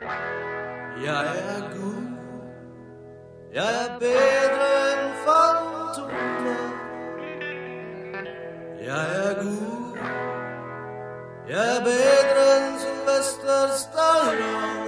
Jeg er Gud, jeg er bedre end fantomer. Jeg er Gud, jeg er bedre end Sylvester Stallone.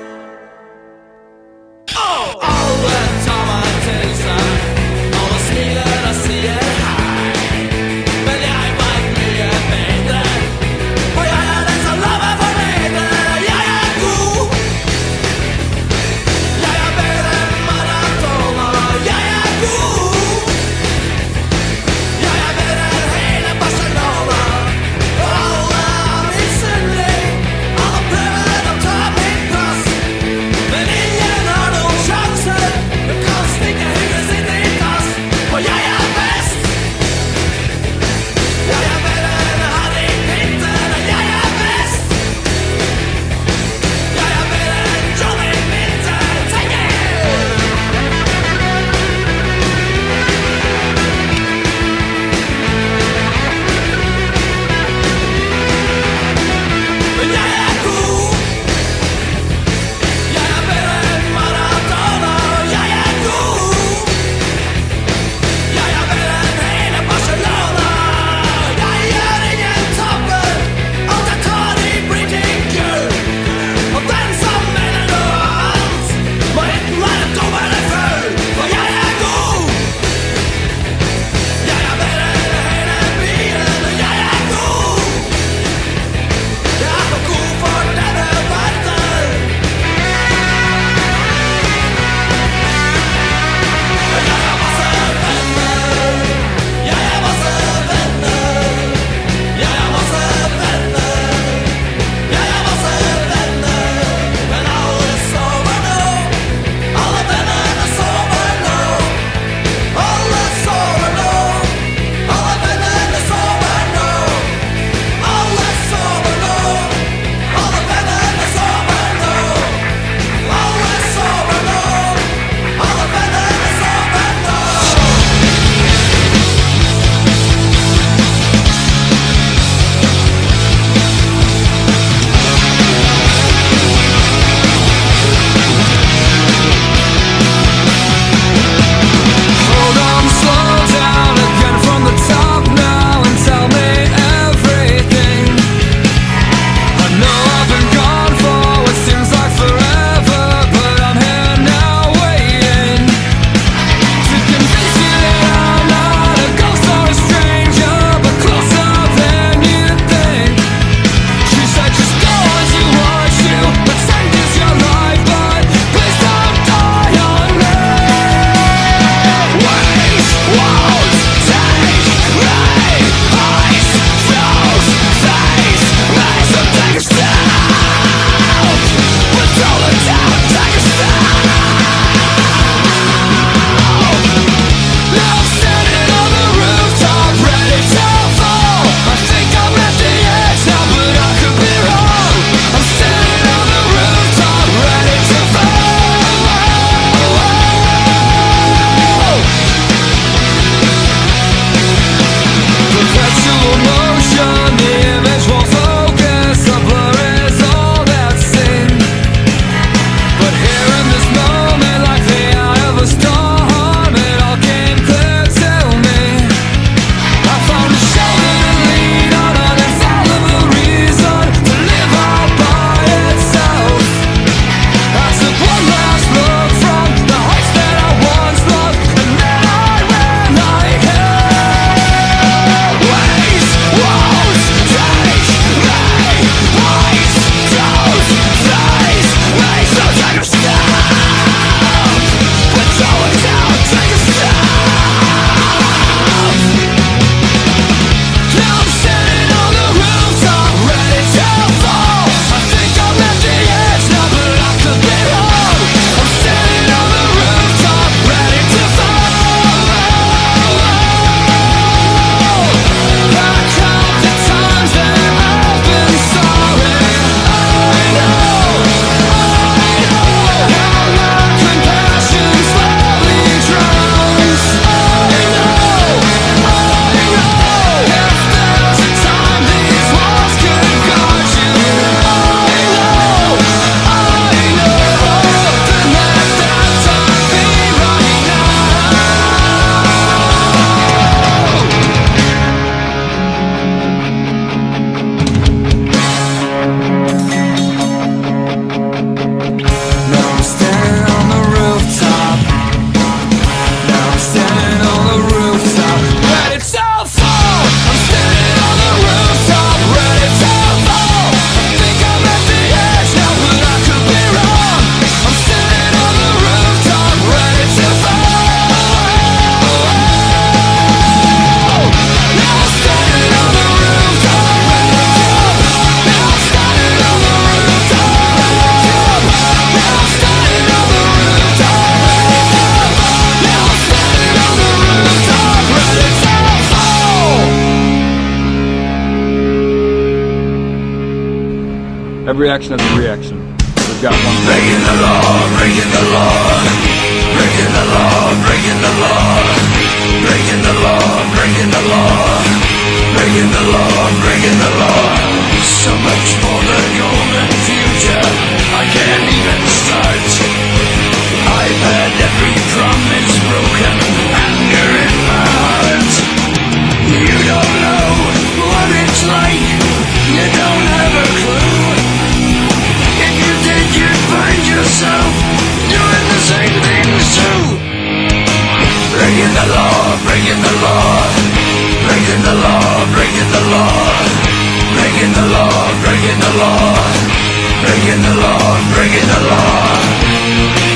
Reaction has a reaction. We've got one. Breaking the law, breaking the law, breaking the law, breaking the law, breaking the law, breaking the law, breaking the law, breaking the law. So much for the the law, breaking the law, breaking the law, breaking the law, breaking the law.